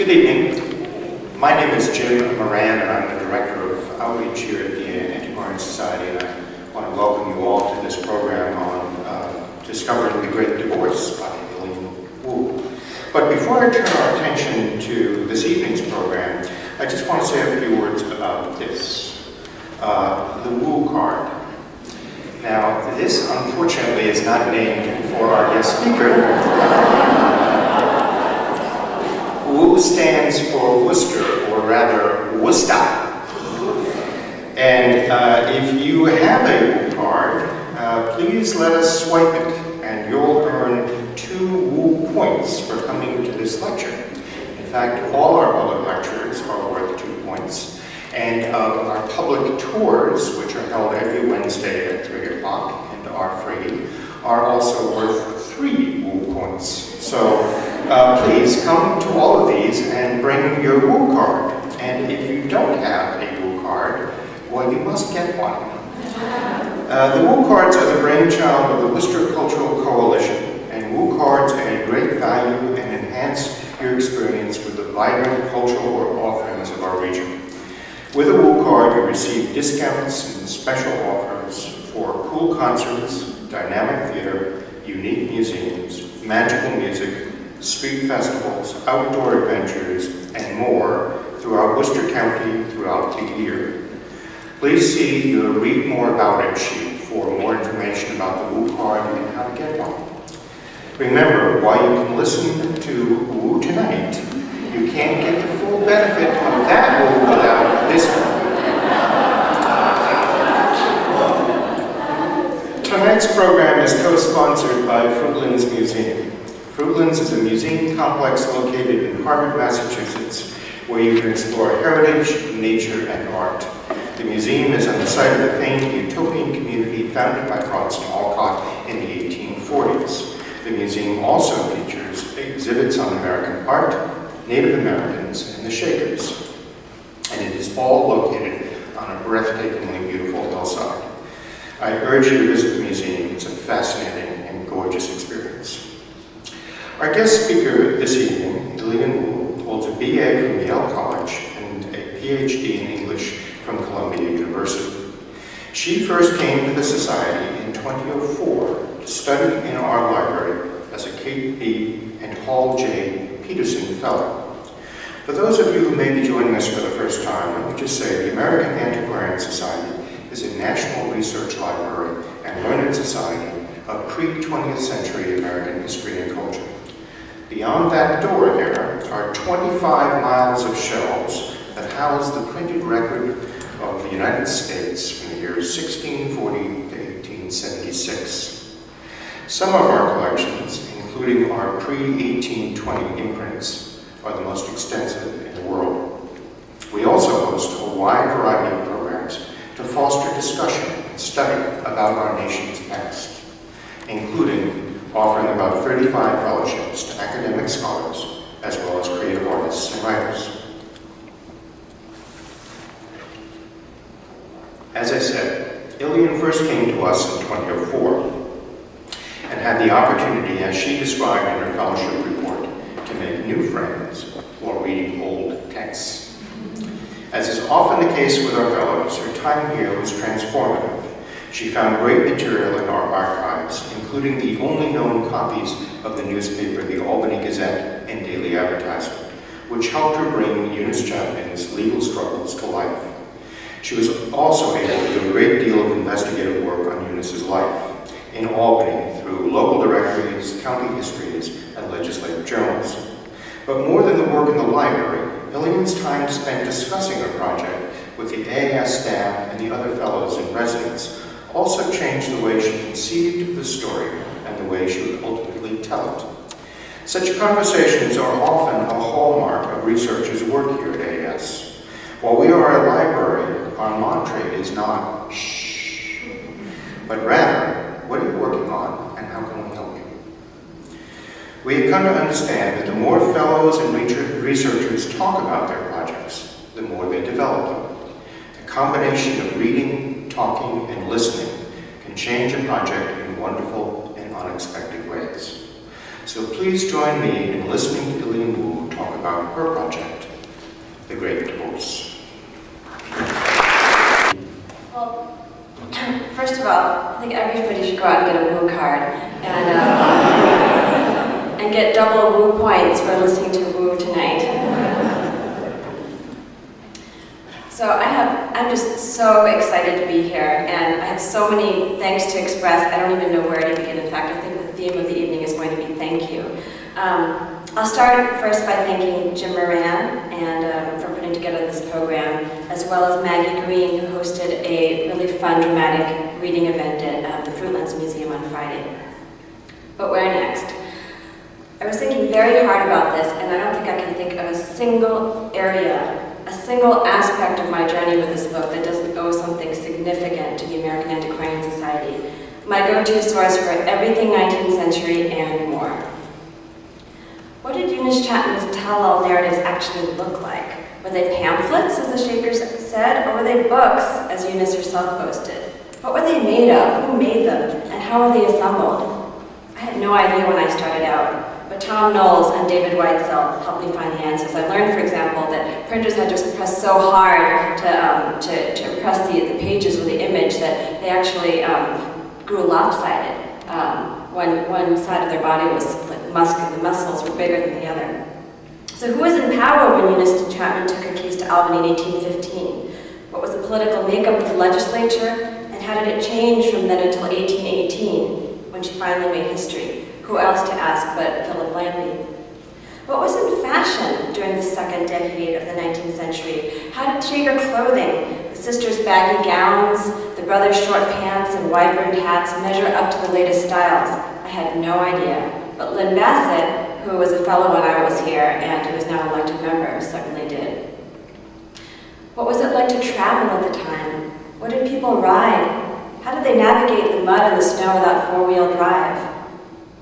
Good evening. My name is Jim Moran, and I'm the Director of Outreach here at the Antiquarian Society, and I want to welcome you all to this program on uh, Discovering the Great Divorce by Ilyon Woo. But before I turn our attention to this evening's program, I just want to say a few words about this, uh, the Woo card. Now, this unfortunately is not named for our guest speaker. Stands for Worcester, or rather Worcester. And uh, if you have a card, uh, please let us swipe it, and you'll earn two Woo points for coming to this lecture. In fact, all our public lectures are worth two points. And uh, our public tours, which are held every Wednesday at 3 o'clock and are free, are also worth three Woo points. So uh, please come to all of these and bring your Woo card. And if you don't have a Woo card, well, you must get one. Uh, the Woo cards are the brainchild of the Worcester Cultural Coalition, and Woo cards add great value and enhance your experience with the vibrant cultural offerings of our region. With a Woo card, you receive discounts and special offers for cool concerts, dynamic theater, unique museums, magical music, street festivals, outdoor adventures, and more throughout Worcester County throughout the year. Please see the Read More About It sheet for more information about the Woo card and how to get one. Remember, while you can listen to Woo tonight, you can't get the full benefit of that Woo without this one. Tonight's program is co-sponsored by Fruitlands Museum. Fruitlands is a museum complex located in Harvard, Massachusetts, where you can explore heritage, nature, and art. The museum is on the site of the famed utopian community founded by Francis Alcott in the 1840s. The museum also features exhibits on American art, Native Americans, and the Shakers. And it is all located on a breathtakingly beautiful hillside. I urge you to visit the museum. It's a fascinating and gorgeous experience. Our guest speaker this evening, Ilyon Woo, holds a BA from Yale College and a PhD in English from Columbia University. She first came to the Society in 2004 to study in our library as a Kate B. and Hall J. Peterson Fellow. For those of you who may be joining us for the first time, let me just say the American Antiquarian Society is a national research library and learned society of pre-20th century American history and culture. Beyond that door there are 25 miles of shelves that house the printed record of the United States from the years 1640 to 1876. Some of our collections, including our pre-1820 imprints, are the most extensive in the world. We also host a wide variety of programs to foster discussion and study about our nation's past, including offering about 35 fellowships to academic scholars, as well as creative artists and writers. As I said, Ilyon first came to us in 2004 and had the opportunity, as she described in her fellowship report, to make new friends while reading old texts. As is often the case with our fellows, her time here was transformative she found great material in our archives, including the only known copies of the newspaper The Albany Gazette and Daily Advertiser, which helped her bring Eunice Chapman's legal struggles to life. She was also able to do a great deal of investigative work on Eunice's life in Albany through local directories, county histories, and legislative journals. But more than the work in the library, Ilyon's time spent discussing her project with the AAS staff and the other fellows and residents also changed the way she conceived the story and the way she would ultimately tell it. Such conversations are often a hallmark of researchers' work here at AS. While we are a library, our mantra is not shh, but rather, what are you working on and how can we help you? We have come to understand that the more fellows and researchers talk about their projects, the more they develop them. The combination of reading, talking, and listening can change a project in wonderful and unexpected ways. So please join me in listening to Ilyon Woo talk about her project, The Great Divorce. Well, first of all, I think everybody should go out and get a Woo card and, uh, and get double Woo points for listening to Woo tonight. So I have, I'm just so excited to be here, and I have so many thanks to express. I don't even know where to begin. In fact, I think the theme of the evening is going to be thank you. Um, I'll start first by thanking Jim Moran and um, for putting together this program, as well as Maggie Green, who hosted a really fun, dramatic reading event at uh, the Fruitlands Museum on Friday. But where next? I was thinking very hard about this, and I don't think I can think of a single area a single aspect of my journey with this book that doesn't owe something significant to the American Antiquarian Society. My go-to source for everything 19th century and more. What did Eunice Chapman's tell-all narratives actually look like? Were they pamphlets, as the Shakers said, or were they books, as Eunice herself boasted? What were they made of? Who made them? And how were they assembled? I had no idea when I started out. But Tom Knoles and David Whitesell helped me find the answers. I learned, for example, that printers had to press so hard to, um, to, to press the, the pages with the image that they actually um, grew lopsided. Um, when one side of their body was mus the muscles were bigger than the other. So who was in power when Eunice Chapman took her keys to Albany in 1815? What was the political makeup of the legislature? And how did it change from then until 1818, when she finally made history? Who else to ask but Philip Lampi? What was in fashion during the second decade of the 19th century? How did Shaker clothing, the sisters' baggy gowns, the brothers' short pants and wide-brimmed hats measure up to the latest styles? I had no idea. But Lynn Bassett, who was a fellow when I was here and who is now an elected member, certainly did. What was it like to travel at the time? What did people ride? How did they navigate the mud and the snow without four-wheel drive?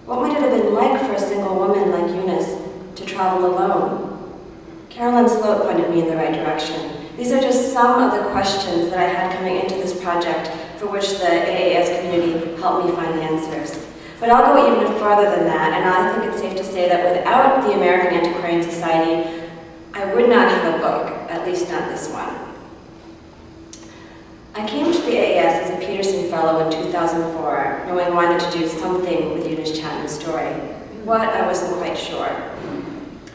What might it have been like for a single woman like Eunice to travel alone? Carolyn Sloat pointed me in the right direction. These are just some of the questions that I had coming into this project for which the AAS community helped me find the answers. But I'll go even farther than that, and I think it's safe to say that without the American Antiquarian Society, I would not have a book, at least not this one. I came to the AAS as a Peterson Fellow in 2004, knowing I wanted to do something with Eunice Chapman's story. What, I wasn't quite sure.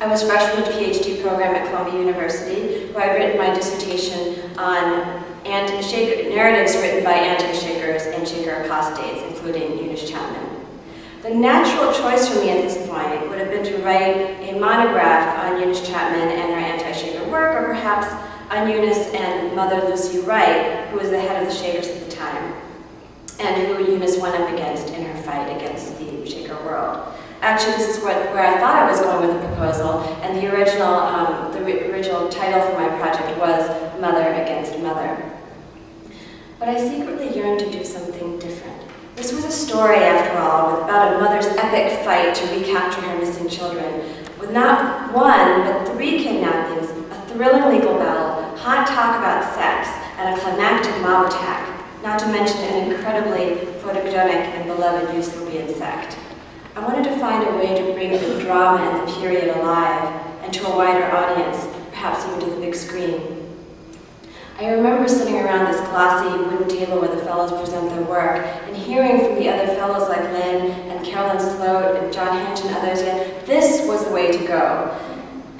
I was fresh from a PhD program at Columbia University, where I'd written my dissertation on anti-Shaker narratives written by anti-Shakers and Shaker apostates, including Eunice Chapman. The natural choice for me at this point would have been to write a monograph on Eunice Chapman and her anti-Shaker work, or perhaps Eunice and Mother Lucy Wright, who was the head of the Shakers at the time, and who Eunice went up against in her fight against the Shaker world. Actually, this is what, where I thought I was going with the proposal, and the original, um, the original title for my project was Mother Against Mother. But I secretly yearned to do something different. This was a story, after all, about a mother's epic fight to recapture her missing children, with not one, but three kidnappings, thrilling legal battle, hot talk about sex, and a climactic mob attack, not to mention an incredibly photogenic and beloved Eusebian sect. I wanted to find a way to bring the drama and the period alive, and to a wider audience, perhaps even to the big screen. I remember sitting around this glossy wooden table where the fellows present their work, and hearing from the other fellows like Lynn and Carolyn Sloat and John Hinch and others, yet this was the way to go.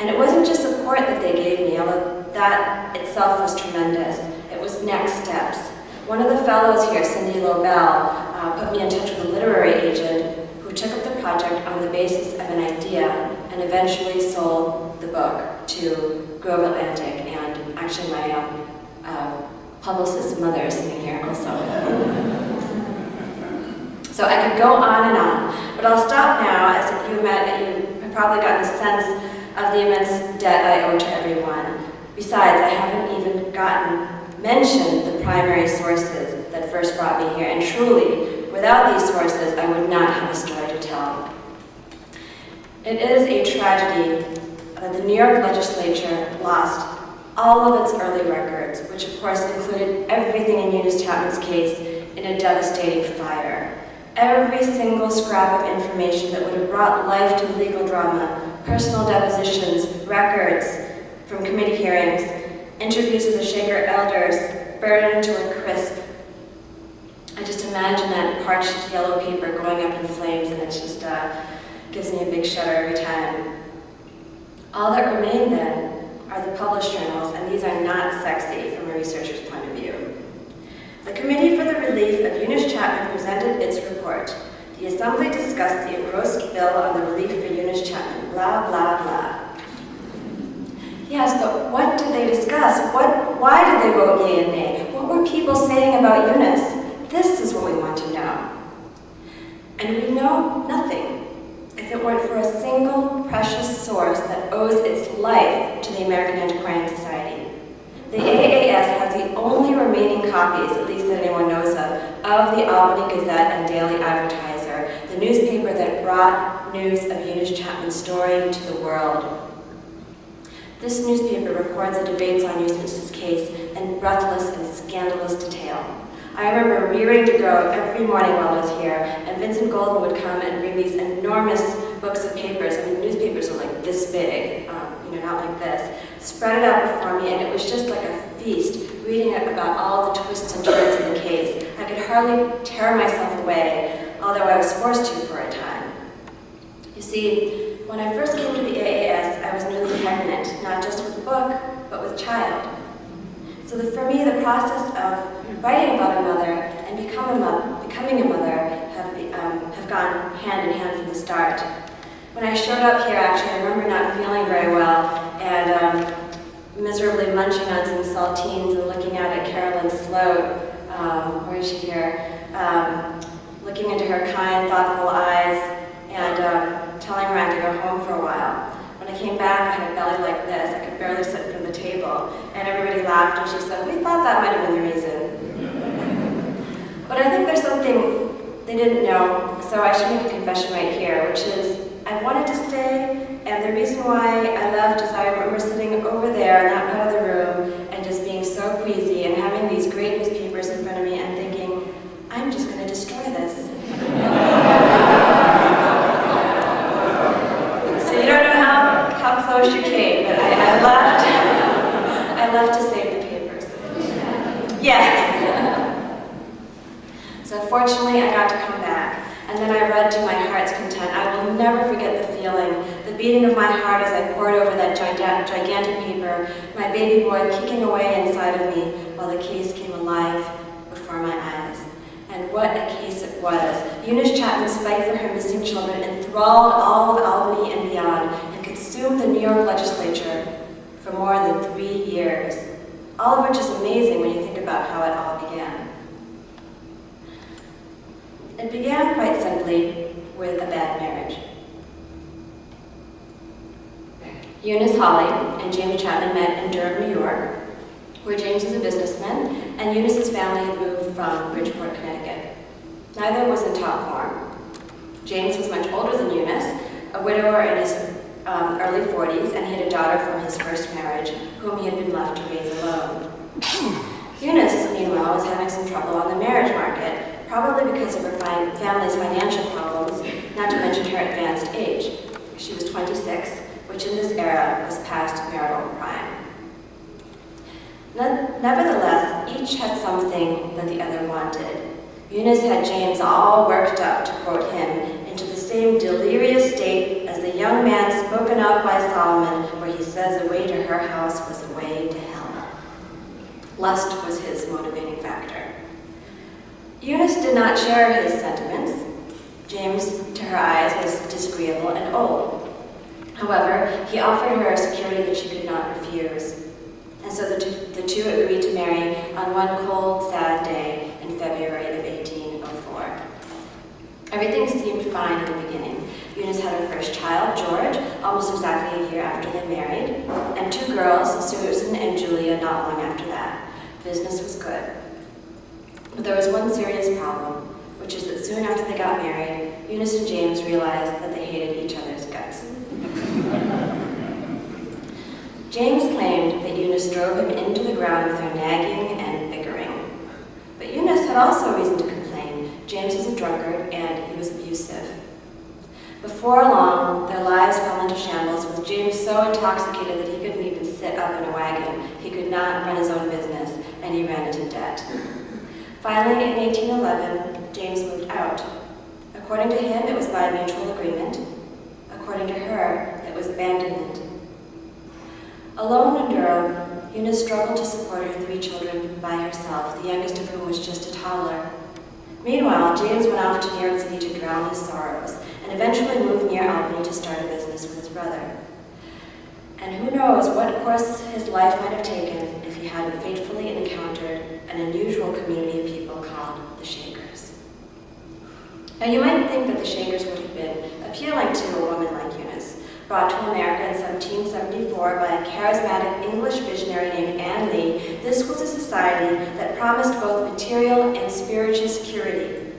And it wasn't just support that they gave me, although that itself was tremendous. It was next steps. One of the fellows here, Cindy Lobel, uh, put me in touch with a literary agent who took up the project on the basis of an idea and eventually sold the book to Grove Atlantic. And actually my um, uh, publicist's mother is sitting here also. so I could go on and on, but I'll stop now as you met, you have probably gotten a sense of the immense debt I owe to everyone. Besides, I haven't even gotten mentioned the primary sources that first brought me here, and truly, without these sources, I would not have a story to tell. It is a tragedy that the New York legislature lost all of its early records, which of course included everything in Eunice Chapman's case in a devastating fire. Every single scrap of information that would have brought life to the legal drama, personal depositions, records from committee hearings, interviews with the Shaker elders, burned to a crisp. I just imagine that parched yellow paper going up in flames and it just uh, gives me a big shudder every time. All that remain then are the published journals, and these are not sexy from a researcher's point of view. The Committee for the Relief of Eunice Chapman presented its report. The Assembly discussed the engrossed bill on the relief for Eunice Chapman, blah, blah, blah. Yes, but what did they discuss? What, why did they vote yea and nay? What were people saying about Eunice? This is what we want to know. And we know nothing if it weren't for a single precious source that owes its life to the American Antiquarian Society. The AAS has the only remaining copies, at least that anyone knows of, of the Albany Gazette and Daily Advertiser, newspaper that brought news of Eunice Chapman's story to the world. This newspaper records the debates on Eunice's case in breathless and scandalous detail. I remember rearing to go every morning while I was here, and Vincent Golden would come and bring these enormous books of papers. I mean, newspapers were like this big, um, you know, not like this. Spread it out before me, and it was just like a feast, reading about all the twists and turns in the case. I could hardly tear myself away, although I was forced to for a time. You see, when I first came to the AAS, I was newly pregnant, not just with book, but with child. So the, for me, the process of writing about a mother and become a mo becoming a mother have, um, have gone hand in hand from the start. When I showed up here, actually, I remember not feeling very well and um, miserably munching on some saltines and looking out at Carolyn Sloat, um, where is she here, um, looking into her kind, thoughtful eyes, and um, telling her I had to go home for a while. When I came back, I had a belly like this. I could barely sit from the table. And everybody laughed, and she said, we thought that might have been the reason. but I think there's something they didn't know, so I should make a confession right here, which is I wanted to stay, and the reason why I left is I remember sitting over there in that part of the room and just being so queasy and having these great newspapers in front of me and thinking, I'm just going to destroy this. close you came, but I, I left. I left to save the papers. Yes. so fortunately, I got to come back, and then I read to my heart's content. I will never forget the feeling, the beating of my heart as I pored over that gigantic paper, my baby boy kicking away inside of me while the case came alive before my eyes. And what a case it was. Eunice Chapman's fight for her missing children enthralled all of Albany and beyond, and consumed the New York legislature for more than three years, all of which is amazing when you think about how it all began. It began quite simply with a bad marriage. Eunice Hawley and James Chapman met in Durham, New York, where James is a businessman, and Eunice's family had moved from Bridgeport, Connecticut. Neither was in top form. James was much older than Eunice, a widower in his um, early 40s, and he had a daughter from his first marriage, whom he had been left to raise alone. Eunice, meanwhile, was having some trouble on the marriage market, probably because of her family's financial problems, not to mention her advanced age. She was 26, which in this era was past marital prime. Nevertheless, each had something that the other wanted. Eunice had James all worked up, to quote him, into the same delirious state as the young man spoken of by Solomon, where he says a way to her house was a way to hell. Lust was his motivating factor. Eunice did not share his sentiments. James, to her eyes, was disagreeable and old. However, he offered her a security that she could not refuse. And so the, the two agreed to marry on one cold, sad day in February of 1804. Everything seemed fine in the beginning. Eunice had her first child, George, almost exactly a year after they married, and two girls, Susan and Julia, not long after that. Business was good. But there was one serious problem, which is that soon after they got married, Eunice and James realized that they hated each other's guts. James claimed that Eunice drove him into the ground with her nagging and bickering. But Eunice had also reason to complain. James was a drunkard and he was abusive. Before long, their lives fell into shambles with James so intoxicated that he couldn't even sit up in a wagon. He could not run his own business, and he ran into debt. Finally, in 1811, James moved out. According to him, it was by mutual agreement. According to her, was abandonment. Alone in Durham, Eunice struggled to support her three children by herself, the youngest of whom was just a toddler. Meanwhile, James went off to New York City to drown his sorrows, and eventually moved near Albany to start a business with his brother. And who knows what course his life might have taken if he hadn't fatefully encountered an unusual community of people called the Shakers. Now you might think that the Shakers would have been appealing to a woman like brought to America in 1774 by a charismatic English visionary named Ann Lee, this was a society that promised both material and spiritual security,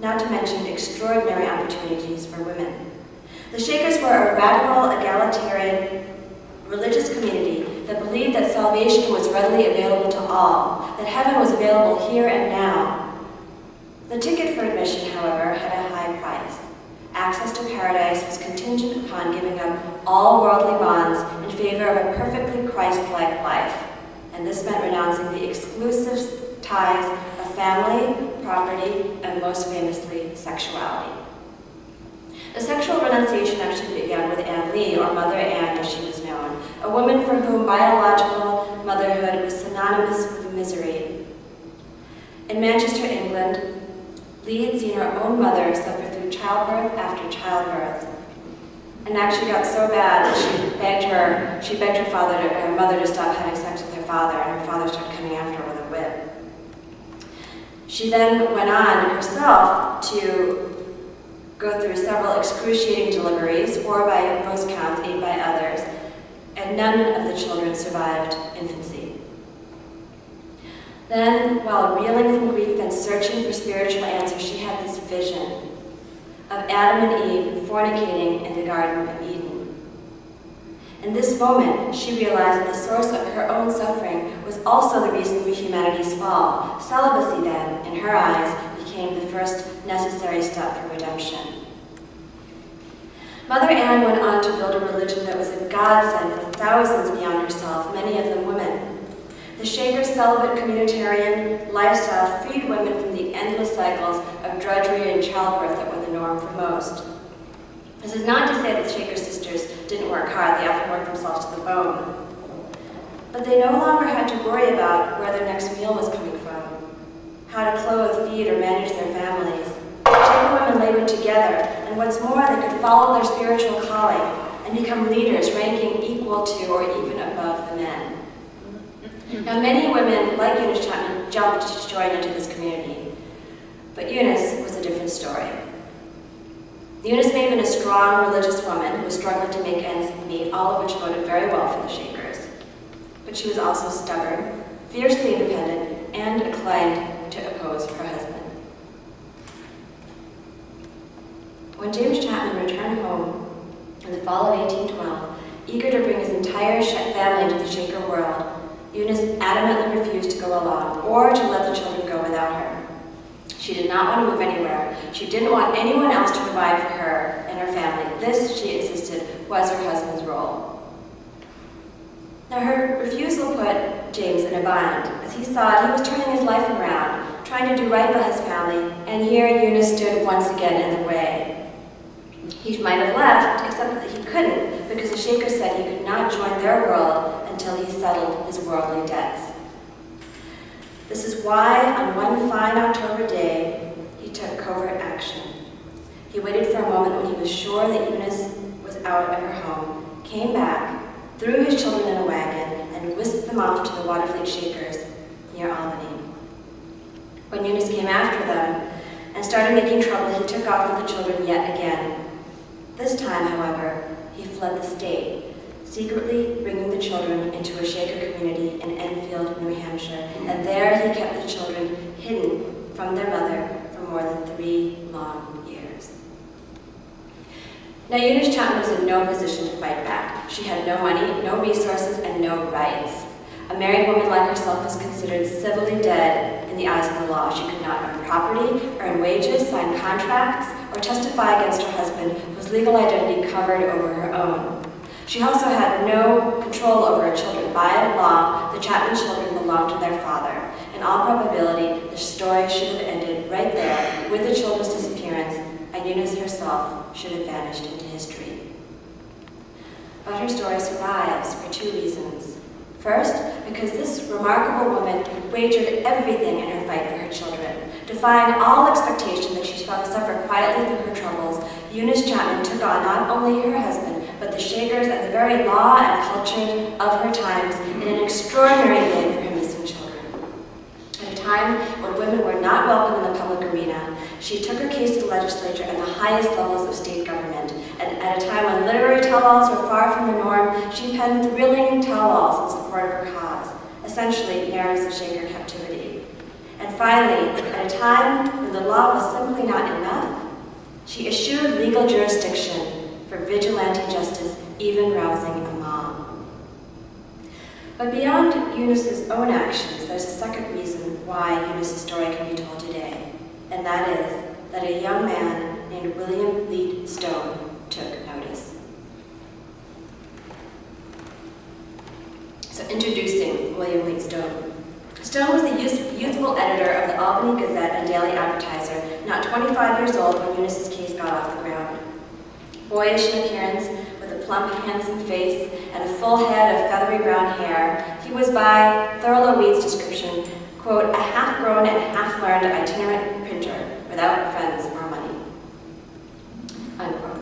not to mention extraordinary opportunities for women. The Shakers were a radical, egalitarian, religious community that believed that salvation was readily available to all, that heaven was available here and now. The ticket for admission, however, had a. Access to paradise was contingent upon giving up all worldly bonds in favor of a perfectly Christ-like life, and this meant renouncing the exclusive ties of family, property, and most famously, sexuality. The sexual renunciation actually began with Ann Lee, or Mother Ann as she was known, a woman for whom biological motherhood was synonymous with misery. In Manchester, England, Lee had seen her own mother suffer childbirth after childbirth, and actually got so bad that she begged her, she begged her father, to, her mother to stop having sex with her father, and her father started coming after her with a whip. She then went on herself to go through several excruciating deliveries, four by most counts, eight by others, and none of the children survived infancy. Then, while reeling from grief and searching for spiritual answers, she had this vision of Adam and Eve fornicating in the Garden of Eden. In this moment, she realized that the source of her own suffering was also the reason for humanity's fall. Celibacy, then, in her eyes, became the first necessary step for redemption. Mother Ann went on to build a religion that was a godsend for thousands beyond herself, many of them women. The Shaker celibate communitarian lifestyle freed women from the endless cycles of drudgery and childbirth that were norm for most. This is not to say that Shaker sisters didn't work hard, they often worked themselves to the bone. But they no longer had to worry about where their next meal was coming from, how to clothe, feed, or manage their families. Shaker women labored together, and what's more, they could follow their spiritual calling and become leaders ranking equal to or even above the men. Now, many women, like Eunice Chapman, jumped to join into this community. But Eunice was a different story. Eunice may have been a strong religious woman who was struggling to make ends meet, all of which boded very well for the Shakers. But she was also stubborn, fiercely independent, and inclined to oppose her husband. When James Chapman returned home in the fall of 1812, eager to bring his entire family into the Shaker world, Eunice adamantly refused to go along or to let the children go without her. She did not want to move anywhere. She didn't want anyone else to provide for her and her family. This, she insisted, was her husband's role. Now, her refusal put James in a bind, as he saw it, he was turning his life around, trying to do right by his family, and here Eunice stood once again in the way. He might have left, except that he couldn't, because the Shaker said he could not join their world until he settled his worldly debts. This is why, on one fine October day, he took covert action. He waited for a moment when he was sure that Eunice was out of her home, came back, threw his children in a wagon, and whisked them off to the Watervliet Shakers near Albany. When Eunice came after them and started making trouble, he took off with the children yet again. This time, however, he fled the state, secretly bringing the children into a Shaker community in Enfield, New Hampshire, and there he kept the children hidden from their mother for more than three long years. Now, Eunice Chapman was in no position to fight back. She had no money, no resources, and no rights. A married woman like herself was considered civilly dead in the eyes of the law. She could not earn property, earn wages, sign contracts, or testify against her husband, whose legal identity covered over her own. She also had no control over her children. By law, the Chapman children belonged to their father. In all probability, the story should have ended right there with the children's disappearance, and Eunice herself should have vanished into history. But her story survives for two reasons. First, because this remarkable woman wagered everything in her fight for her children. Defying all expectation that she should suffer quietly through her troubles, Eunice Chapman took on not only her husband, but the Shakers and the very law and culture of her times in an extraordinary bid for her missing children. At a time when women were not welcome in the public arena, she took her case to the legislature and the highest levels of state government. And at a time when literary tell-alls were far from the norm, she penned thrilling tell-alls in support of her cause, essentially narratives of Shaker captivity. And finally, at a time when the law was simply not enough, she eschewed legal jurisdiction for vigilante justice, even rousing a mob. But beyond Eunice's own actions, there's a second reason why Eunice's story can be told today, and that is that a young man named William Leete Stone took notice. So introducing William Leete Stone. Stone was the youthful editor of the Albany Gazette and Daily Advertiser, not 25 years old when Eunice's case got off the ground. Boyish in appearance, with a plump, handsome face and a full head of feathery brown hair, he was by Thurlow Weed's description, quote, a half-grown and half-learned itinerant printer without friends or money, unquote.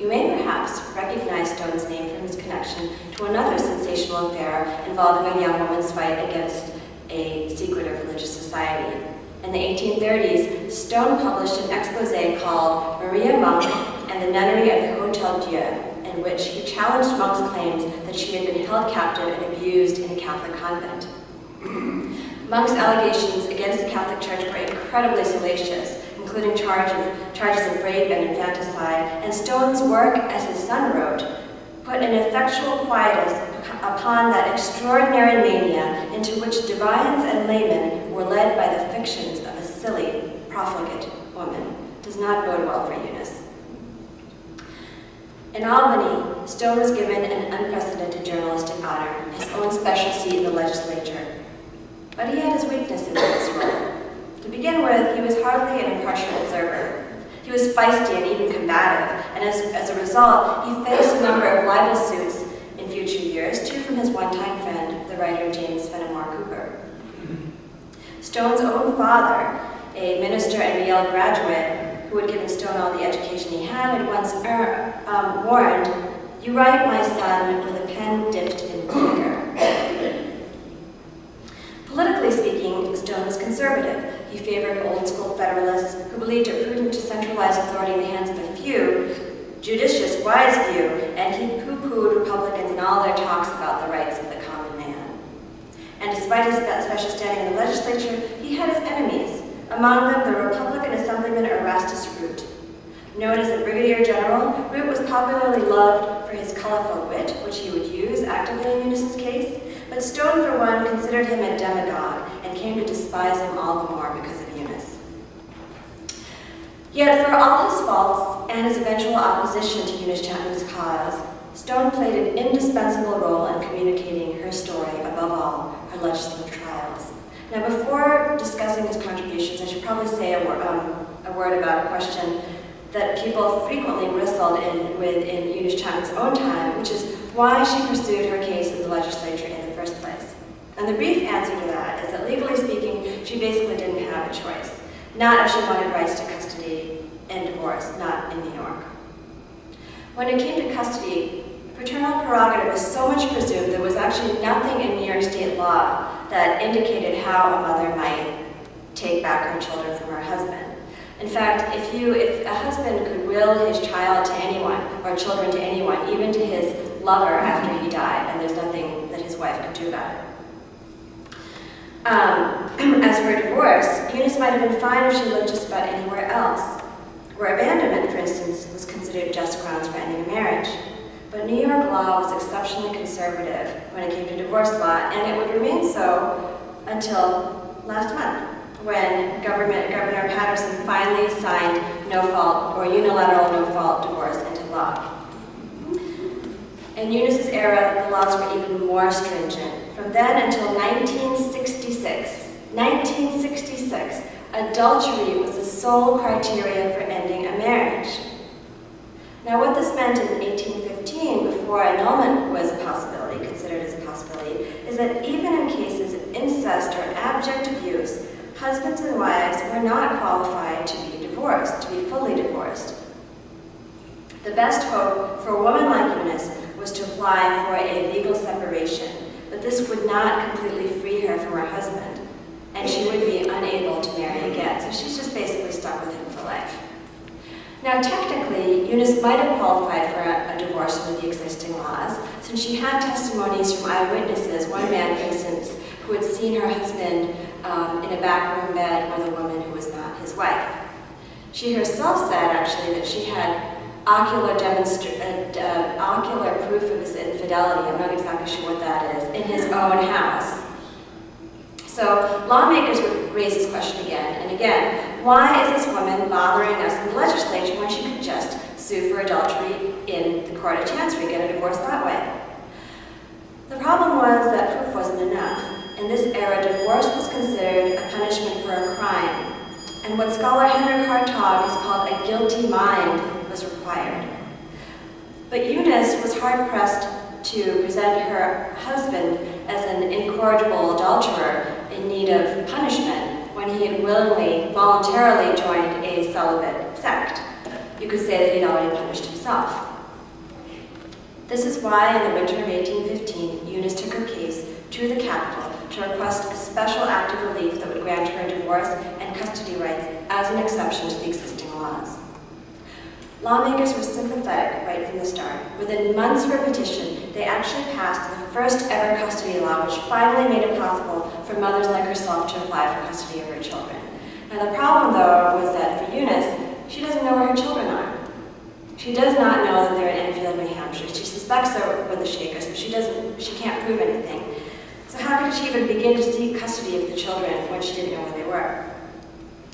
You may perhaps recognize Stone's name from his connection to another sensational affair involving a young woman's fight against a secretive religious society. In the 1830s, Stone published an expose called Maria Monk and the Nunnery of the Hotel Dieu, in which he challenged Monk's claims that she had been held captive and abused in a Catholic convent. Monk's allegations against the Catholic Church were incredibly salacious, including charge of, charges of rape and infanticide, and Stone's work, as his son wrote, put an effectual quietus upon that extraordinary mania into which divines and laymen were led by the fictions of a silly, profligate woman, does not bode well for Eunice. In Albany, Stone was given an unprecedented journalistic honor, his own special seat in the legislature. But he had his weaknesses in this role. To begin with, he was hardly an impartial observer. He was feisty and even combative, and as, as a result, he faced a number of libel suits in future years, two from his one-time friend, the writer James Fenimore Cooper. Stone's own father, a minister and Yale graduate who had given Stone all the education he had, had once er, um, warned, you write, my son, with a pen dipped in vinegar. Politically speaking, Stone was conservative. He favored old-school Federalists who believed it prudent to centralize authority in the hands of a few, judicious, wise few, and he pooh-poohed Republicans in all their talks about the rights of the common man. And despite his special standing in the legislature, he had his enemies, among them the Republican Assemblyman Erastus Root. Known as a brigadier general, Root was popularly loved for his colorful wit, which he would use actively in Eunice's case, but Stone, for one, considered him a demagogue and came to despise him all the more because of Eunice. Yet, for all his faults and his eventual opposition to Eunice Chapman's cause, Stone played an indispensable role in communicating her story, above all, her legislative trials. Now, before discussing his contributions, I should probably say a, um, a word about a question that people frequently wrestled in, with in Eunice Chapman's own time, which is why she pursued her case in the legislature in the first place. And the brief answer to that is that legally speaking, she basically didn't have a choice. Not if she wanted rights to custody and divorce, not in New York. When it came to custody, paternal prerogative was so much presumed there was actually nothing in New York state law that indicated how a mother might take back her children from her husband. In fact, if you, if a husband could will his child to anyone, or children to anyone, even to his lover after he died, and there's nothing that his wife could do about it. Um, as for divorce, Eunice might have been fine if she lived just about anywhere else, where abandonment, for instance, was considered just grounds for ending a marriage. But New York law was exceptionally conservative when it came to divorce law, and it would remain so until last month when Governor Paterson finally signed no-fault or unilateral no-fault divorce into law. In Eunice's era, the laws were even more stringent. From then until 1966, 1966, adultery was the sole criteria for ending a marriage. Now what this meant in 1815, before annulment was a possibility, considered as a possibility, is that even in cases of incest or abject abuse, husbands and wives were not qualified to be divorced, to be fully divorced. The best hope for a woman like Eunice was to apply for a legal separation, but this would not completely free her from her husband, and she would be unable to marry again. So she's just basically stuck with him for life. Now, technically, Eunice might have qualified for a, a, divorce under the existing laws, since she had testimonies from eyewitnesses, one man, for instance, who had seen her husband um, in a back room bed with a woman who was not his wife. She herself said, actually, that she had ocular, uh, uh, ocular proof of his infidelity, I'm not exactly sure what that is, in his own house. So lawmakers would raise this question again and again. Why is this woman bothering us in the legislature when she could just sue for adultery in the court of chancery, get a divorce that way? The problem was that proof wasn't enough. In this era, divorce was considered a punishment for a crime. And what scholar Hendrik Hartog has called a guilty mind was required. But Eunice was hard-pressed to present her husband as an incorrigible adulterer in need of punishment when he had willingly, voluntarily joined a celibate sect. You could say that he'd already punished himself. This is why in the winter of 1815, Eunice took her case to the capital to request a special act of relief that would grant her divorce and custody rights as an exception to the existing laws. Lawmakers were sympathetic right from the start. Within months of a petition, they actually passed the first ever custody law, which finally made it possible for mothers like herself to apply for custody of her children. Now the problem, though, was that for Eunice, she doesn't know where her children are. She does not know that they're in Enfield, New Hampshire. She suspects they're with the Shakers, but she doesn't. She can't prove anything. So how could she even begin to seek custody of the children when she didn't know where they were?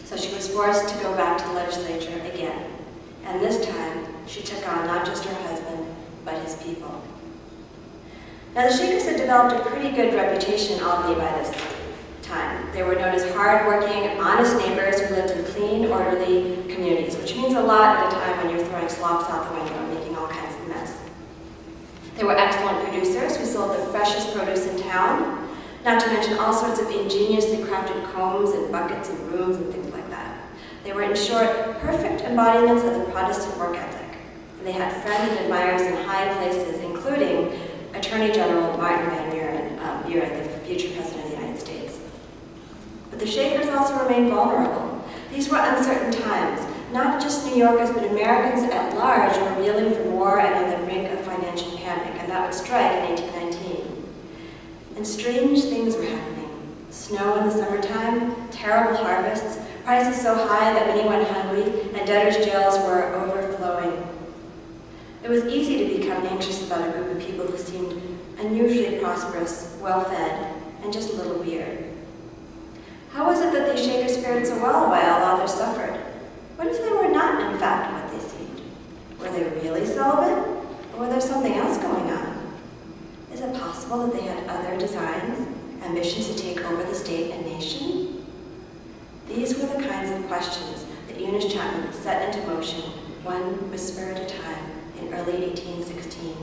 So she was forced to go back to the legislature again. And this time, she took on not just her husband, but his people. Now the Shakers had developed a pretty good reputation in Albany by this time. They were known as hardworking, honest neighbors who lived in clean, orderly communities, which means a lot at a time when you're throwing slops out the window and making all kinds of mess. They were excellent producers who sold the freshest produce in town, not to mention all sorts of ingeniously crafted combs and buckets and brooms and things. They were, in short, perfect embodiments of the Protestant work ethic. And they had friends and admirers in high places, including Attorney General Martin Van Buren, uh, Buren, the future President of the United States. But the Shakers also remained vulnerable. These were uncertain times. Not just New Yorkers, but Americans at large were reeling from war and on the brink of financial panic, and that would strike in 1819. And strange things were happening. Snow in the summertime, terrible harvests, prices so high that many went hungry, and debtors' jails were overflowing. It was easy to become anxious about a group of people who seemed unusually prosperous, well-fed, and just a little weird. How was it that these Shakers fared so well while others suffered? What if they were not, in fact, what they seemed? Were they really celibate, or were there something else going on? Is it possible that they had other designs, ambitions to take over the state and nation? These were the kinds of questions that Eunice Chapman set into motion, one whisper at a time, in early 1816.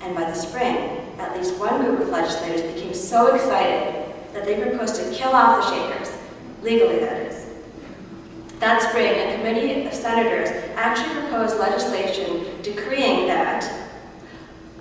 And by the spring, at least one group of legislators became so excited that they proposed to kill off the Shakers, legally that is. That spring, a committee of senators actually proposed legislation decreeing that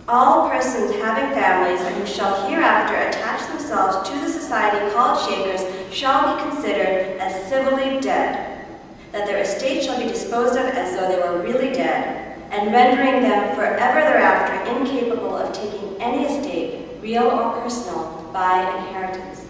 all persons having families and who shall hereafter attach themselves to the society called Shakers shall be considered as civilly dead, that their estate shall be disposed of as though they were really dead, and rendering them forever thereafter incapable of taking any estate, real or personal, by inheritance.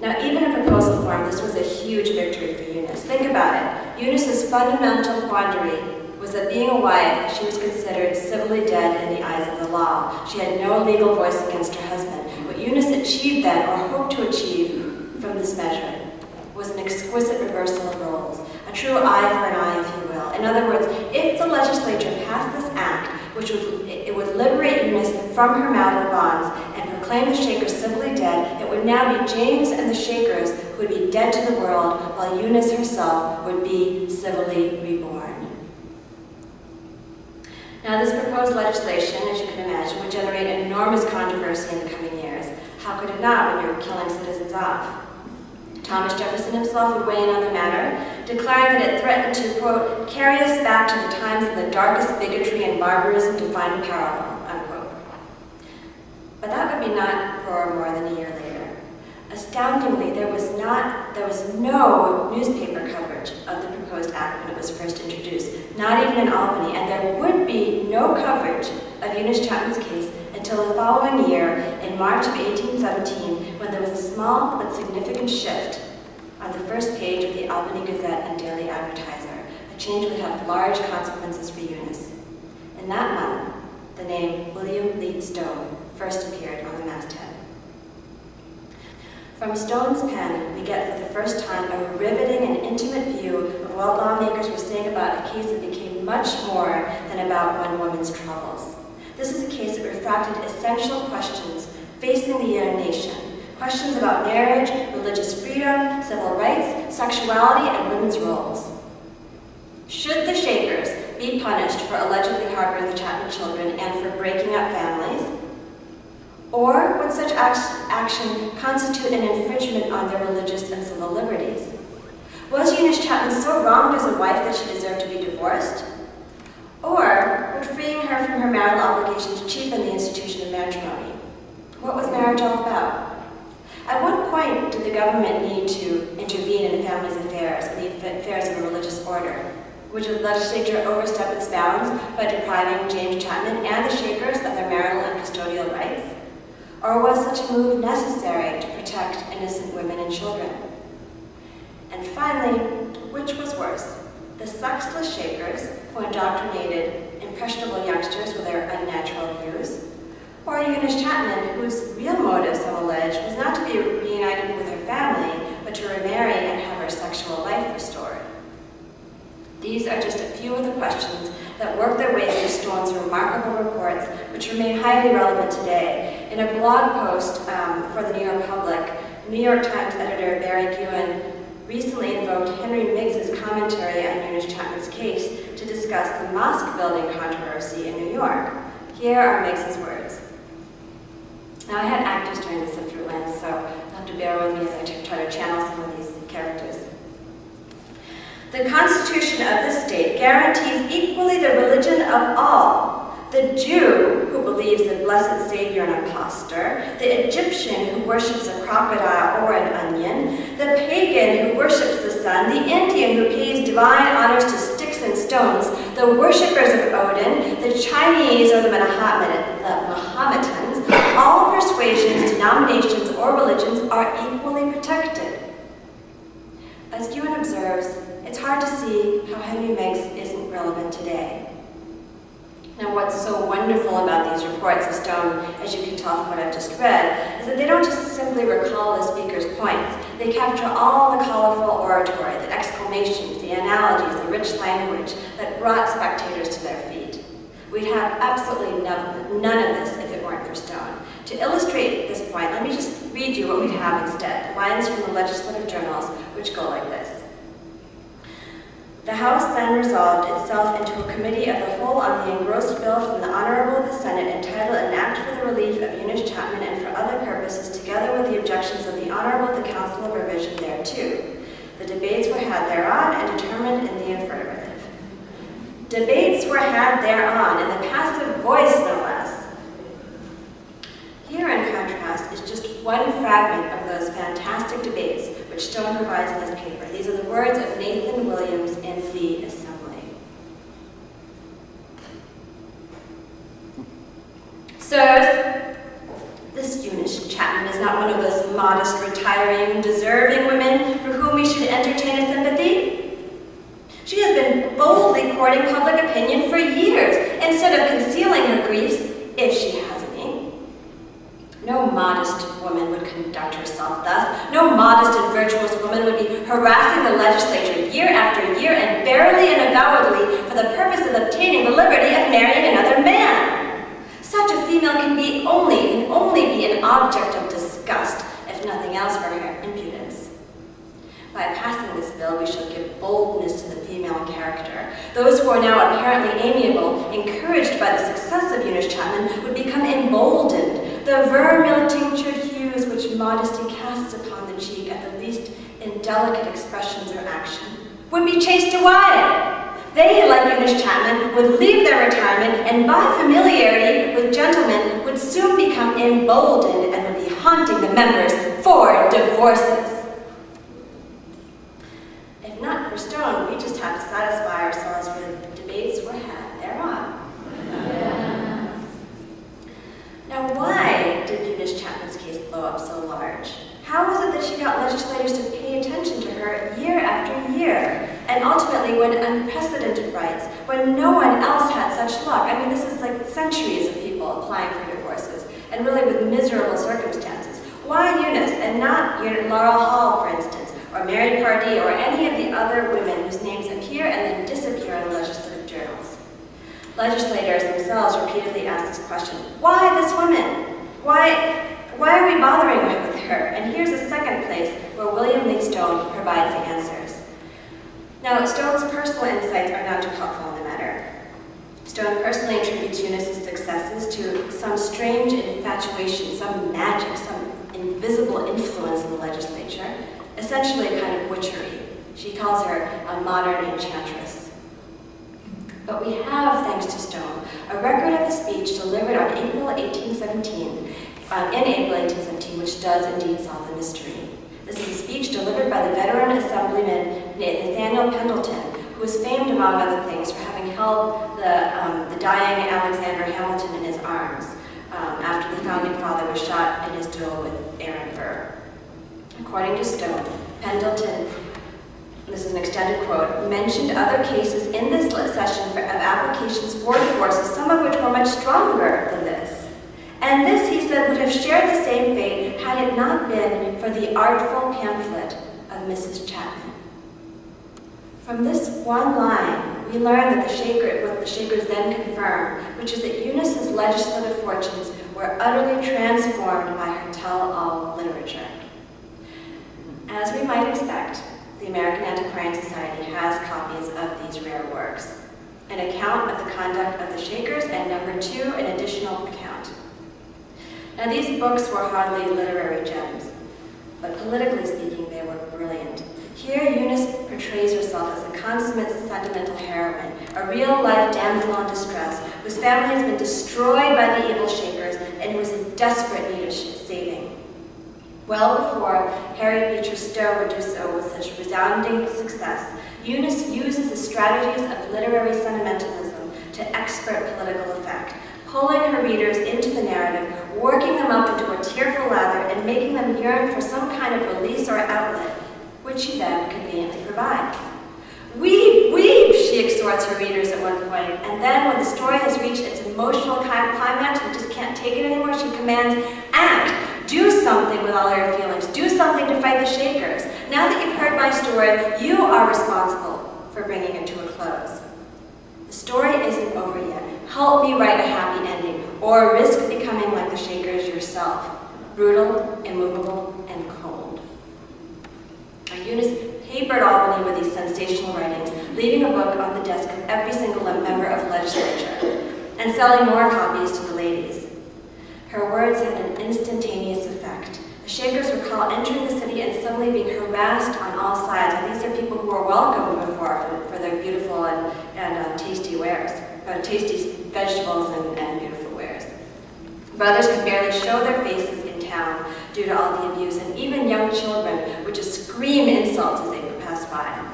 Now, even in proposal form, this was a huge victory for Eunice. Think about it. Eunice's fundamental quandary was that being a wife, she was considered civilly dead in the eyes of the law. She had no legal voice against her husband. What Eunice achieved then, or hoped to achieve from this measure, was an exquisite reversal of roles, a true eye for an eye, if you will. In other words, if the legislature passed this act, which would, it would liberate Eunice from her marital bonds and proclaim the Shakers civilly dead, it would now be James and the Shakers who would be dead to the world, while Eunice herself would be civilly reborn. Now, this proposed legislation, as you can imagine, would generate enormous controversy in the coming years. How could it not when you're killing citizens off? Thomas Jefferson himself would weigh in on the matter, declaring that it threatened to, quote, carry us back to the times of the darkest bigotry and barbarism to find parallel, unquote. But that would be not for more than a year later. Astoundingly, there was not, there was no newspaper coverage of the proposed act when it was first introduced, not even in Albany, and there would be no coverage of Eunice Chapman's case until the following year, in March of 1817, when there was a small but significant shift on the first page of the Albany Gazette and Daily Advertiser. A change would have large consequences for Eunice. In that month, the name William Leete Stone first appeared on the masthead. From Stone's pen, we get for the first time a riveting and intimate view of what lawmakers were saying about a case that became much more than about one woman's troubles. This is a case that refracted essential questions facing the young nation. Questions about marriage, religious freedom, civil rights, sexuality, and women's roles. Should the Shakers be punished for allegedly harboring the Chapman children and for breaking up families? Or would such action constitute an infringement on their religious and civil liberties? Was Eunice Chapman so wronged as a wife that she deserved to be divorced? Or would freeing her from her marital obligations cheapen the institution of matrimony? What was marriage all about? At what point did the government need to intervene in a family's affairs and the affairs of a religious order? Would the legislature overstep its bounds by depriving James Chapman and the Shakers of their marital and custodial rights? Or was such a move necessary to protect innocent women and children? And finally, which was worse, the sexless Shakers who indoctrinated impressionable youngsters with their unnatural views, or Eunice Chapman, whose real motive, some allege, was not to be reunited with her family, but to remarry and have her sexual life restored. These are just a few of the questions that work their way through Stone's remarkable reports, which remain highly relevant today. In a blog post um, for the New York Public, New York Times editor Barry Gewen recently invoked Henry Meigs's commentary on Eunice Chapman's case to discuss the mosque building controversy in New York. Here are Meigs's words. Now I had actors during this at Fruitlands, so you'll have to bear with me as I try to channel some of these characters. The Constitution of the state guarantees equally the religion of all, the Jew who believes the blessed Savior and impostor, the Egyptian who worships a crocodile or an onion, the pagan who worships the sun, the Indian who pays divine honors to sticks and stones, the worshippers of Odin, the Chinese or the uh, Mahometans, all persuasions, denominations, or religions are equally protected. As Gewen observes, it's hard to see how Henry Meigs isn't relevant today. Now what's so wonderful about these reports of Stone, as you can tell from what I've just read, is that they don't just simply recall the speaker's points. They capture all the colorful oratory, the exclamations, the analogies, the rich language that brought spectators to their feet. We'd have absolutely none, none of this if it weren't for Stone. To illustrate this point, let me just read you what we have instead, lines from the legislative journals, which go like this. The House then resolved itself into a committee of the whole on the engrossed bill from the Honorable the Senate entitled An Act for the Relief of Eunice Chapman and for other purposes, together with the objections of the Honorable the Council of Revision thereto. The debates were had thereon and determined in the affirmative. Debates were had thereon in the passive voice, no less. Here, in contrast, is just one fragment of those fantastic debates which Stone provides in his paper. These are the words of Nathan Williams in the Assembly. Sirs, this Eunice Chapman is not one of those modest, retiring, deserving women for whom we should entertain a sympathy. She has been boldly courting public opinion for years, instead of concealing her griefs, if she has any. No modest conduct herself thus. No modest and virtuous woman would be harassing the legislature year after year and barely and avowedly for the purpose of obtaining the liberty of marrying another man. Such a female can be only, can only be an object of disgust, if nothing else for her impudence. By passing this bill, we shall give boldness to the female character. Those who are now apparently amiable, encouraged by the success of Eunice Chapman, would become emboldened. The vermilion-tinctured hues which modesty casts upon the cheek at the least indelicate expressions or action would be chased away. They, like Eunice Chapman, would leave their retirement and by familiarity with gentlemen would soon become emboldened and would be haunting the members for divorces. If not for Stone, we just have to satisfy ourselves with the debates were had thereon. Now why did Eunice Chapman's case blow up so large? How was it that she got legislators to pay attention to her year after year, and ultimately win unprecedented rights, when no one else had such luck? I mean, this is like centuries of people applying for divorces, and really with miserable circumstances. Why Eunice, and not Laurel Hall, for instance, or Mary Pardee, or any of the other women whose names appear and then disappear? Legislators themselves repeatedly ask this question, why this woman? Why, why are we bothering with her? And here's a second place where William Leete Stone provides the answers. Now, Stone's personal insights are not too helpful in the matter. Stone personally attributes Eunice's successes to some strange infatuation, some magic, some invisible influence in the legislature, essentially a kind of witchery. She calls her a modern enchantress. But we have, thanks to Stone, a record of a speech delivered on April 1817, uh, in April 1817, which does indeed solve the mystery. This is a speech delivered by the veteran assemblyman Nathaniel Pendleton, who is famed, among other things, for having held the, um, the dying Alexander Hamilton in his arms um, after the founding father was shot in his duel with Aaron Burr. According to Stone, Pendleton, this is an extended quote, mentioned other cases in this session for, of applications for divorces, some of which were much stronger than this. And this, he said, would have shared the same fate had it not been for the artful pamphlet of Mrs. Chapman. From this one line, we learn that the Shaker, what the Shakers then confirm, which is that Eunice's legislative fortunes were utterly transformed by her tell-all literature. As we might expect, the American Antiquarian Society has copies of these rare works. An account of the conduct of the Shakers, and number two, an additional account. Now these books were hardly literary gems, but politically speaking, they were brilliant. Here, Eunice portrays herself as a consummate sentimental heroine, a real-life damsel in distress, whose family has been destroyed by the evil Shakers and who is in desperate need of saving. Well before Harriet Beecher Stowe would do so with such resounding success, Eunice uses the strategies of literary sentimentalism to expert political effect, pulling her readers into the narrative, working them up into a tearful lather, and making them yearn for some kind of release or outlet, which she then conveniently provides. Weep, weep, she exhorts her readers at one point, and then when the story has reached its emotional climax and just can't take it anymore, she commands, act, do something with all your feelings. Do something to fight the Shakers. Now that you've heard my story, you are responsible for bringing it to a close. The story isn't over yet. Help me write a happy ending, or risk becoming like the Shakers yourself, brutal, immovable, and cold. Now, Eunice papered Albany with these sensational writings, leaving a book on the desk of every single member of legislature, and selling more copies to the ladies. Her words had an instantaneous effect. The Shakers recall entering the city and suddenly being harassed on all sides. And these are people who were welcomed before for, for their beautiful and, and uh, tasty wares, uh, tasty vegetables and, and beautiful wares. Brothers could barely show their faces in town due to all the abuse, and even young children would just scream insults as they by.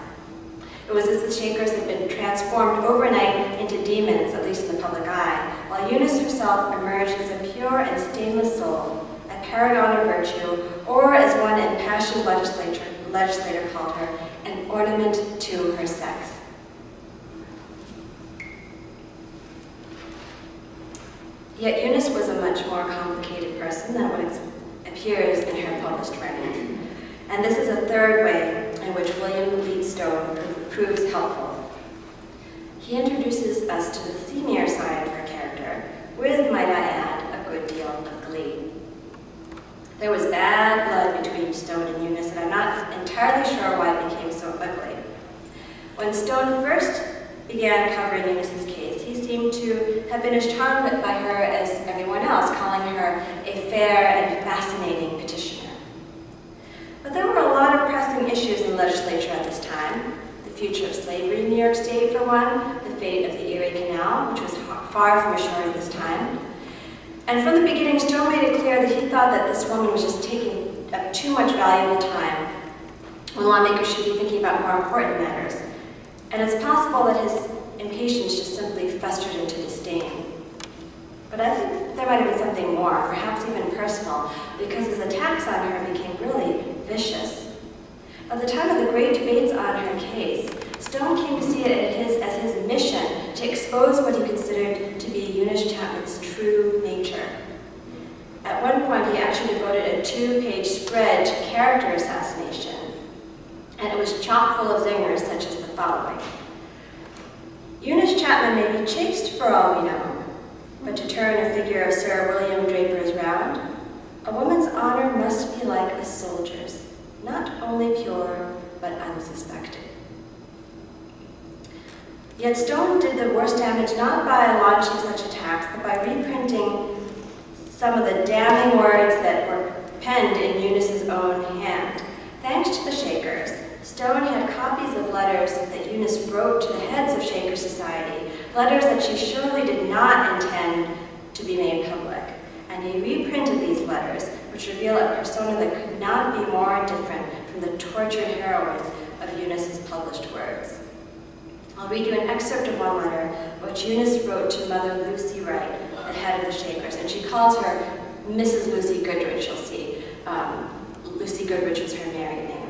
It was as the Shakers had been transformed overnight into demons, at least in the public eye, while Eunice herself emerged as a pure and stainless soul, a paragon of virtue, or as one impassioned legislator, legislator called her, an ornament to her sex. Yet Eunice was a much more complicated person than what appears in her published writings. And this is a third way which William Leete Stone proves helpful. He introduces us to the seamier side of her character, with, might I add, a good deal of glee. There was bad blood between Stone and Eunice, and I'm not entirely sure why it became so ugly. When Stone first began covering Eunice's case, he seemed to have been as charmed by her as everyone else, calling her a fair and fascinating petitioner. But there were a lot of pressing issues in the legislature at this time. The future of slavery in New York State, for one, the fate of the Erie Canal, which was far from assured at this time, and from the beginning, Stone made it clear that he thought that this woman was just taking up too much valuable time when lawmakers should be thinking about more important matters. And it's possible that his impatience just simply festered into disdain. But I think there might have been something more, perhaps even personal, because his attacks on her became really vicious. At the time of the great debates on her case, Stone came to see it as his, as his mission to expose what he considered to be Eunice Chapman's true nature. At one point, he actually devoted a two-page spread to character assassination, and it was chock full of zingers such as the following. Eunice Chapman may be chaste for all we know, but to turn a figure of Sir William Draper's round, a woman's honor must be like a soldier's, not only pure, but unsuspected. Yet Stone did the worst damage not by launching such attacks, but by reprinting some of the damning words that were penned in Eunice's own hand. Thanks to the Shakers, Stone had copies of letters that Eunice wrote to the heads of Shaker Society, letters that she surely did not intend to be made public. And he reprinted these letters, which reveal a persona that could not be more different from the tortured heroines of Eunice's published words. I'll read you an excerpt of one letter which Eunice wrote to Mother Lucy Wright, the head of the Shakers, and she calls her Mrs. Lucy Goodrich, you'll see. Um, Lucy Goodrich was her married name.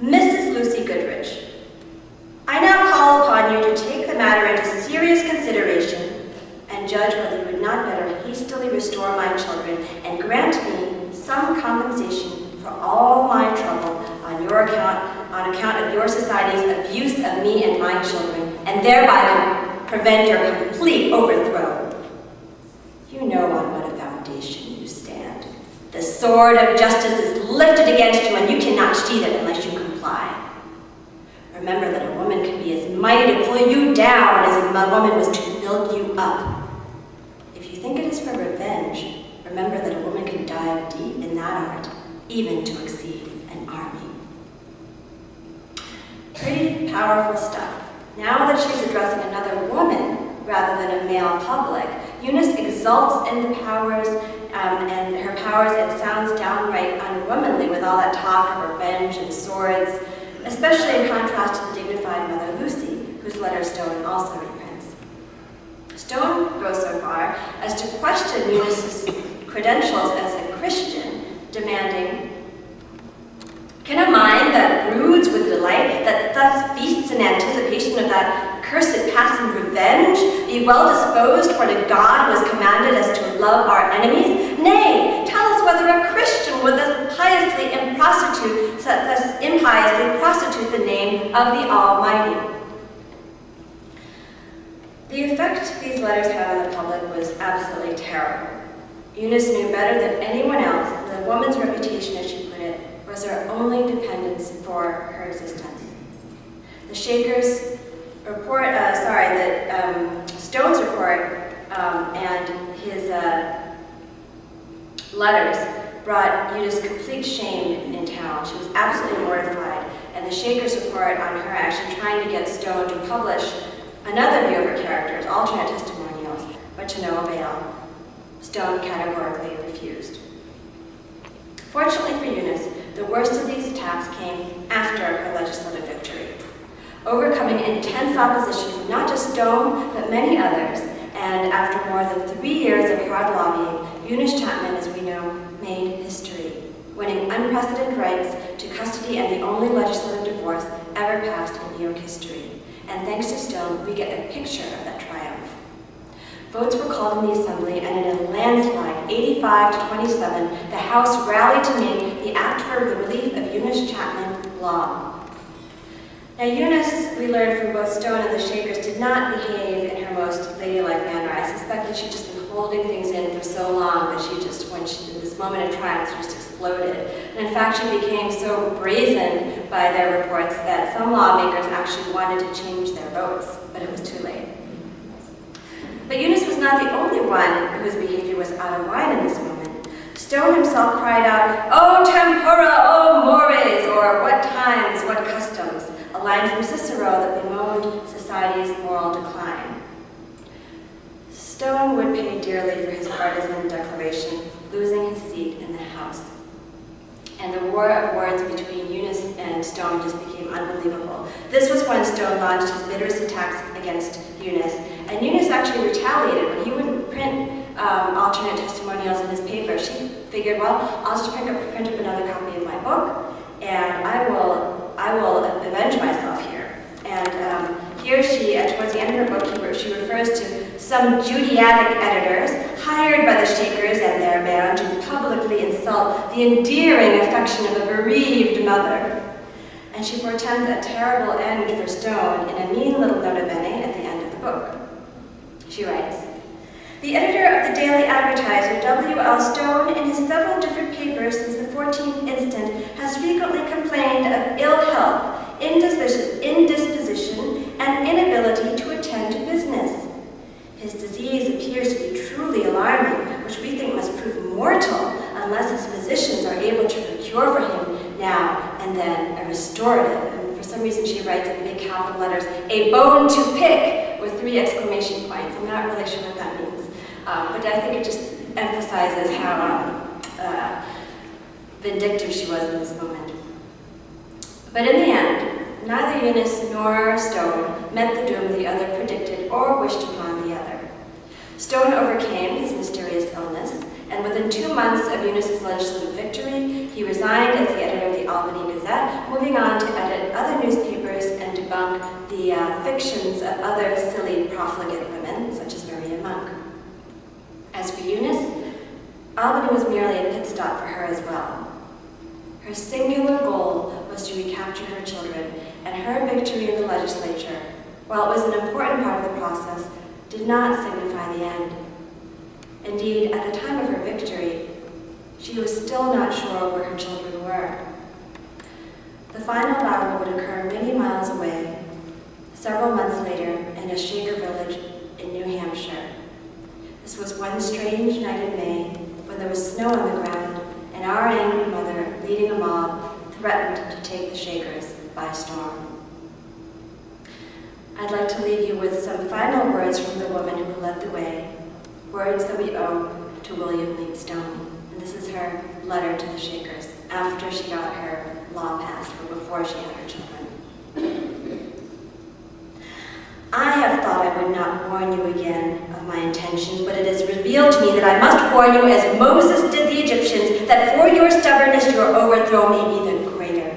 Mrs. Lucy Goodrich, I now call upon you to take the matter into serious consideration and judge whether you would not better hastily restore my children and grant me some compensation for all my trouble on your account, on account of your society's abuse of me and my children, and thereby prevent your complete overthrow. You know on what a foundation you stand. The sword of justice is lifted against you, and you cannot sheathe it unless you comply. Remember that a woman can be as mighty to pull you down as a woman was to build you up. If you think it is for revenge, remember that a woman can dive deep in that art, even to exceed an army. Pretty powerful stuff. Now that she's addressing another woman rather than a male public, Eunice exults in the powers um, and her powers, it sounds downright unwomanly with all that talk of revenge and swords, especially in contrast to the dignified Mother Lucy, whose letter Stone also reprints. Stone goes so far as to question Eunice's credentials as a Christian, demanding, can a mind that broods with delight, that thus feasts in anticipation of that cursed passing revenge, be well disposed toward a God who has commanded us to love our enemies? Nay, tell us whether a Christian would thus piously prostitute, thus impiously prostitute the name of the Almighty. The effect these letters had on the public was absolutely terrible. Eunice knew better than anyone else that a woman's reputation, as she put it, was her only dependence for her existence. The Shakers report, uh, sorry, the um, Stone's report um, and his uh, letters brought Eunice complete shame in town. She was absolutely mortified. The Shakers report on her actually trying to get Stone to publish another view of her characters, alternate testimonials, but to no avail. Stone categorically refused. Fortunately for Eunice, the worst of these attacks came after her legislative victory. Overcoming intense opposition from not just Stone, but many others, and after more than three years of hard lobbying, Eunice Chapman, as we know, made winning unprecedented rights to custody and the only legislative divorce ever passed in New York history. And thanks to Stone, we get a picture of that triumph. Votes were called in the Assembly, and in a landslide, 85 to 27, the House rallied to make the Act for the Relief of Eunice Chapman law. Now, Eunice, we learned from both Stone and the Shakers, did not behave in her most ladylike manner. I suspect that she'd just been holding things in for so long that she just, when she, in this moment of triumph, she just exploded. And in fact, she became so brazen by their reports that some lawmakers actually wanted to change their votes, but it was too late. But Eunice was not the only one whose behavior was out of line in this moment. Stone himself cried out, O tempora, O mores, or what times, what customs a line from Cicero that bemoaned society's moral decline. Stone would pay dearly for his partisan declaration, losing his seat in the House. And the war of words between Eunice and Stone just became unbelievable. This was when Stone launched his bitterest attacks against Eunice, and Eunice actually retaliated when he wouldn't print um, alternate testimonials in his paper. She figured, well, I'll just print up, print up another copy of my book, and I will I will avenge myself here. And um, here she, towards the end of her book, she refers to some Judaistic editors hired by the Shakers and their band to publicly insult the endearing affection of a bereaved mother. And she portends a terrible end for Stone in a mean little nota bene at the end of the book. She writes, the editor of the Daily Advertiser, W.L. Stone, in his several different papers since the 14th instant, has frequently complained of ill health, indisposition, and inability to. His disease appears to be truly alarming, which we think must prove mortal unless his physicians are able to procure for him now and then a restorative. And for some reason she writes in big capital letters, a bone to pick, with three exclamation points. I'm not really sure what that means. Um, but I think it just emphasizes how um, uh, vindictive she was in this moment. But in the end, neither Eunice nor Stone met the doom the other predicted or wished upon. Stone overcame his mysterious illness, and within two months of Eunice's legislative victory, he resigned as the editor of the Albany Gazette, moving on to edit other newspapers and debunk the uh, fictions of other silly profligate women, such as Maria Monk. As for Eunice, Albany was merely a pit stop for her as well. Her singular goal was to recapture her children, and her victory in the legislature, while it was an important part of the process, did not signify the end. Indeed, at the time of her victory, she was still not sure where her children were. The final battle would occur many miles away, several months later, in a Shaker village in New Hampshire. This was one strange night in May when there was snow on the ground and our angry mother, leading a mob, threatened to take the Shakers by storm. I'd like to leave you with some final words from the woman who led the way, words that we owe to William Leete Stone. And this is her letter to the Shakers after she got her law passed, or before she had her children. I have thought I would not warn you again of my intentions, but it is revealed to me that I must warn you as Moses did the Egyptians, that for your stubbornness your overthrow may be the greater.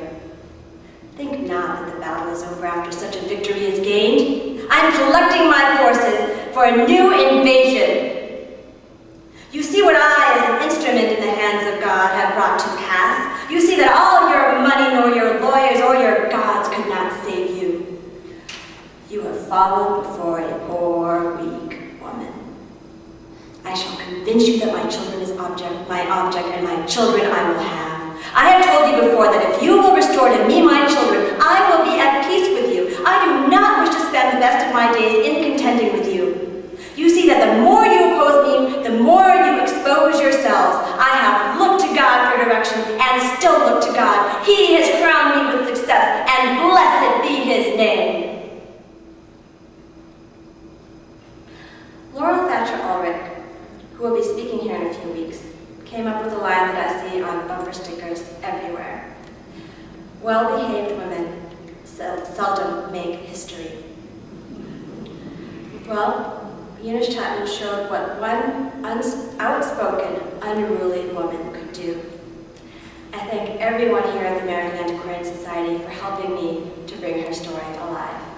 Think not that the battle is over after such a victory is gained. I am collecting my forces for a new invasion. You see what I, as an instrument in the hands of God, have brought to pass. You see that all your money, nor your lawyers, or your gods could not save you. You have fallen before a poor, weak woman. I shall convince you that my children is object, my object, and my children I will have. I have told you before that if you will restore to me my children, I will be at. I do not wish to spend the best of my days in contending with you. You see that the more you oppose me, the more you expose yourselves. I have looked to God for direction and still look to God. He has crowned me with success, and blessed be his name. Laurel Thatcher Ulrich, who will be speaking here in a few weeks, came up with a line that I see on bumper stickers everywhere. Well-behaved women seldom make history. Well, Eunice Chapman showed what one outspoken, unruly woman could do. I thank everyone here at the American Antiquarian Society for helping me to bring her story alive.